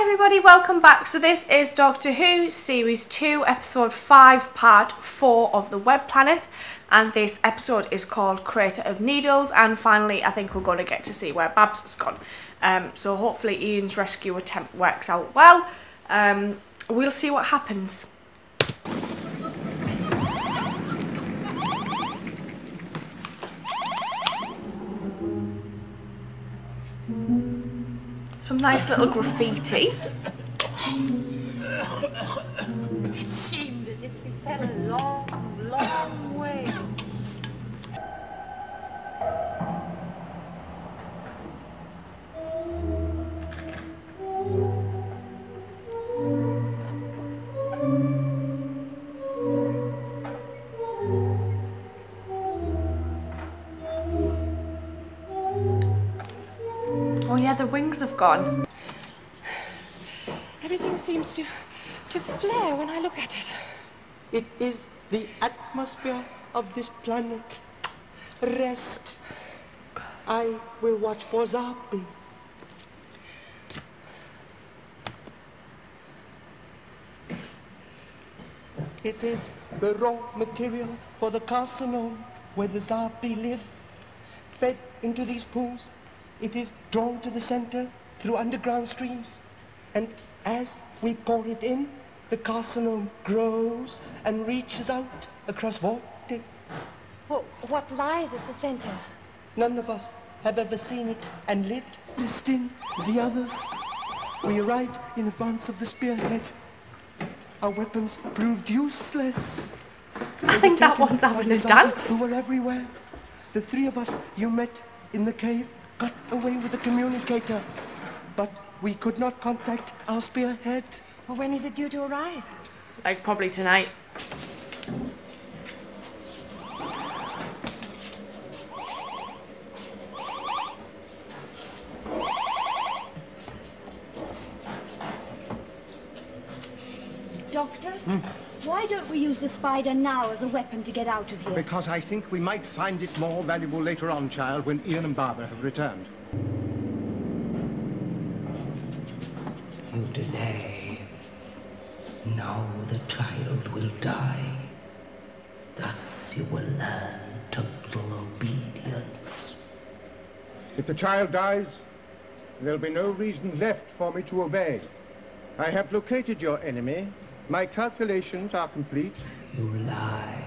Everybody, welcome back. So this is Doctor Who Series 2, Episode 5, Part 4 of the Web Planet. And this episode is called Crater of Needles. And finally, I think we're going to get to see where Babs has gone. Um, so hopefully Ian's rescue attempt works out well. Um, we'll see what happens. Some nice little graffiti. Wings have gone. Everything seems to, to flare when I look at it. It is the atmosphere of this planet. Rest. I will watch for Zarbi. It is the raw material for the Carsenome where the Zarbi live. Fed into these pools, it is drawn to the center through underground streams. And as we pour it in, the Carsenome grows and reaches out across Vortis. Well, what lies at the center? None of us have ever seen it and lived. Listing the others. We arrived in advance of the spearhead. Our weapons proved useless. I think that one's having a dance. Who were everywhere. The three of us you met in the cave got away with the communicator. But we could not contact our spearhead. Well, when is it due to arrive? Like probably tonight. Doctor, why don't we use the spider now as a weapon to get out of here? Because I think we might find it more valuable later on, child, when Ian and Barbara have returned. You delay. Now the child will die. Thus you will learn total obedience. If the child dies, there'll be no reason left for me to obey. I have located your enemy. My calculations are complete. You lie.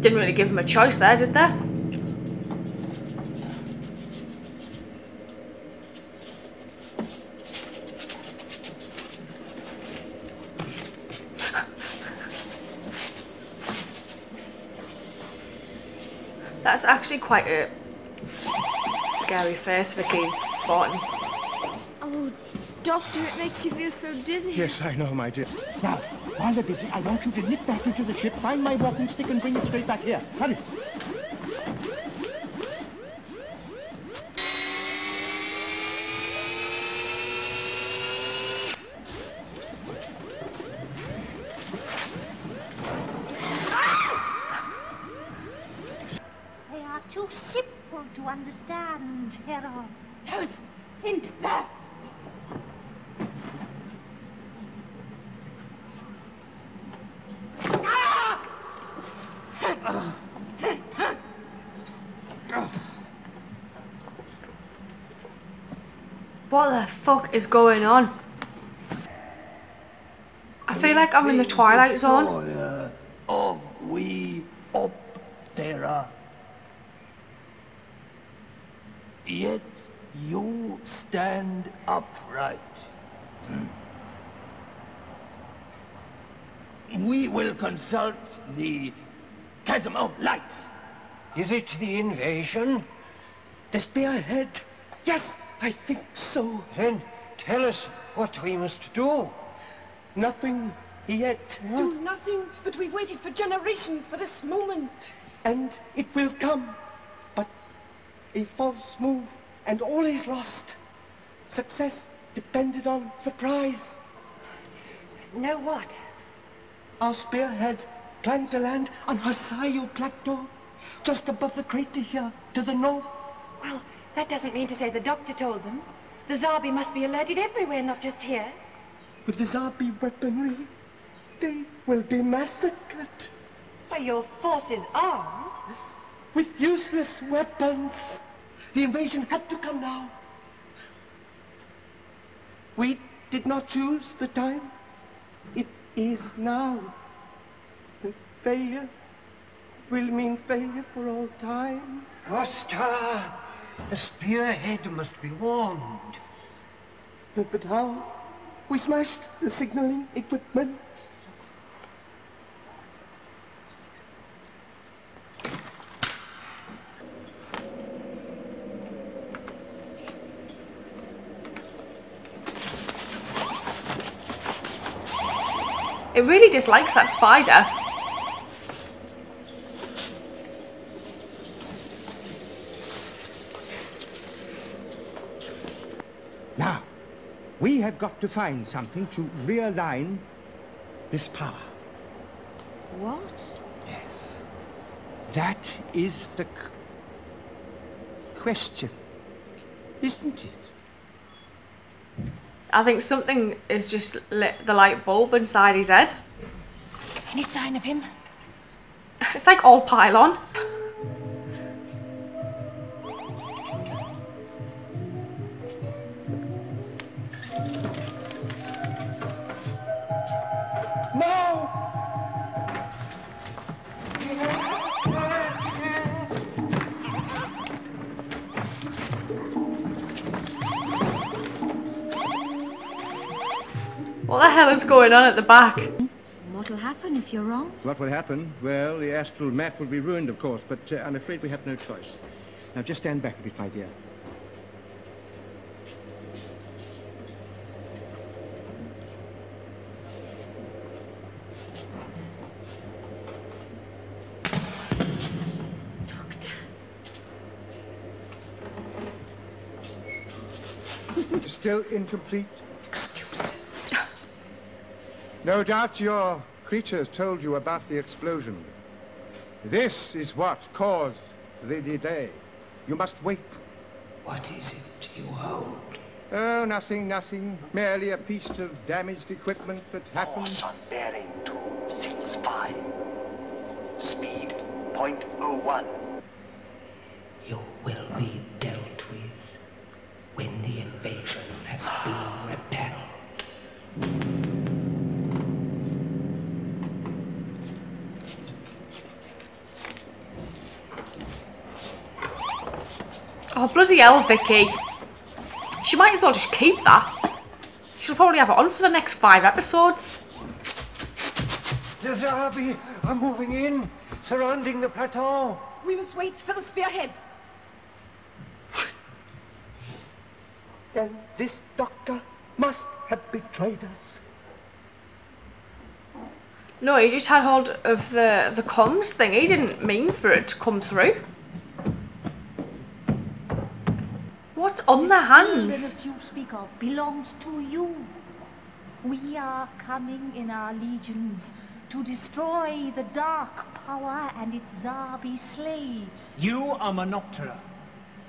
Didn't really give him a choice there, did they? That's actually quite a scary face Vicky's spotting. Doctor, it makes you feel so dizzy. Yes, I know, my dear. Now, while they're busy, I want you to nip back into the ship, find my walking stick, and bring it straight back here. Hurry. They are too simple to understand, Hero. Those in there. What the fuck is going on? I feel like I'm in the Twilight Zone. Destroyer of we Optera. Yet you stand upright. Hmm. We will consult the Chasm of Lights. Is it the invasion? The spearhead? Yes, I think so. Then tell us what we must do. Nothing yet. Do nothing, but we've waited for generations for this moment. And it will come. But a false move and all is lost. Success depended on surprise. Know what? Our spearhead planned to land on Hasayo Plateau, just above the crater here, to the north. Well, that doesn't mean to say the doctor told them. The Zarbi must be alerted everywhere, not just here. With the Zarbi weaponry, they will be massacred. But your forces armed? With useless weapons. The invasion had to come now. We did not choose the time. It is now. And failure will mean failure for all time. Hrostar, the spearhead must be warned. But how? We smashed the signaling equipment. It really dislikes that spider. Now, we have got to find something to realign this power. What? Yes. That is the question, isn't it? I think something is just lit the light bulb inside his head. Any sign of him? It's like all pylon. What the hell is going on at the back? What'll happen if you're wrong? What will happen? Well, the astral map will be ruined, of course, but uh, I'm afraid we have no choice. Now, just stand back a bit, my dear. Doctor. Still incomplete? No doubt your creatures told you about the explosion. This is what caused the delay. You must wait. What is it you hold? Oh, nothing, nothing. Merely a piece of damaged equipment that happened. Course on bearing 265. Speed 0.01. You will be dealt with when the invasion has been repelled. Oh, bloody hell, Vicky. She might as well just keep that. She'll probably have it on for the next five episodes. The Zarbi are moving in, surrounding the plateau. We must wait for the spearhead. Then this doctor must have betrayed us. No, he just had hold of the, the comms thing. He didn't mean for it to come through. What's on their hands? that you speak of belongs to you. We are coming in our legions to destroy the dark power and its Zarbi slaves. You are Monoptera.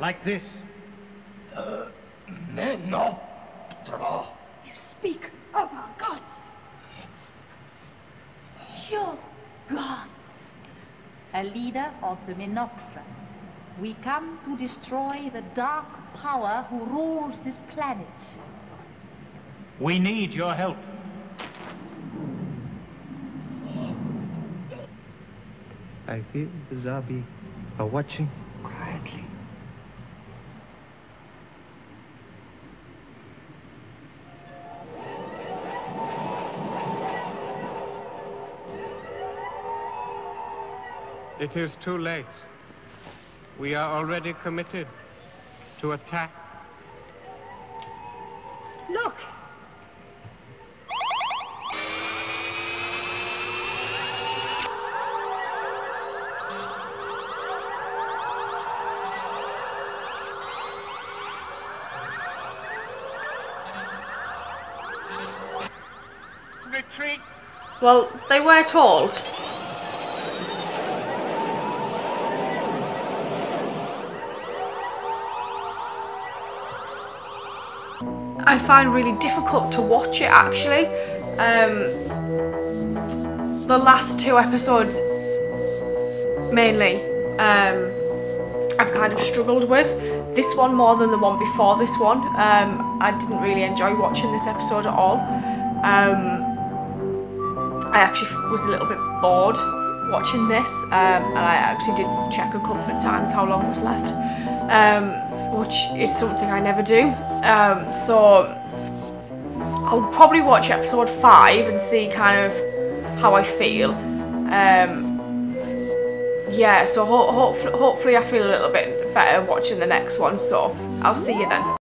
Like this. Uh, Menoptera. You speak of our gods. Your gods. A leader of the Menoptera. We come to destroy the dark power who rules this planet. We need your help. I feel the Zarbi are watching quietly. It is too late. We are already committed to attack. Look! Retreat! Well, they were told. I find really difficult to watch it actually. Um, the last two episodes mainly um, I've kind of struggled with. This one more than the one before this one. Um, I didn't really enjoy watching this episode at all. Um, I actually was a little bit bored watching this um, and I actually did check a couple of times how long was left um, which is something I never do. Um, so I'll probably watch episode 5 and see kind of how I feel. Um, yeah so ho hopefully, hopefully I feel a little bit better watching the next one so I'll see you then